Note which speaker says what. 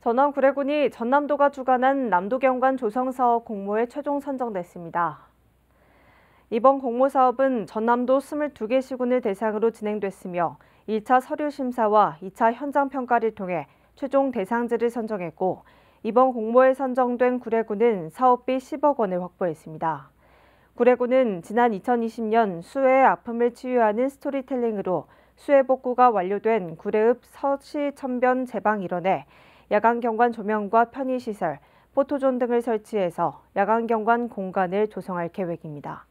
Speaker 1: 전남 구례군이 전남도가 주관한 남도경관 조성 사업 공모에 최종 선정됐습니다. 이번 공모 사업은 전남도 22개 시군을 대상으로 진행됐으며 1차 서류 심사와 2차 현장 평가를 통해 최종 대상지를 선정했고 이번 공모에 선정된 구례군은 사업비 10억 원을 확보했습니다. 구례군은 지난 2020년 수해의 아픔을 치유하는 스토리텔링으로 수해 복구가 완료된 구례읍 서시 천변 제방 일원에 야간 경관 조명과 편의시설, 포토존 등을 설치해서 야간 경관 공간을 조성할 계획입니다.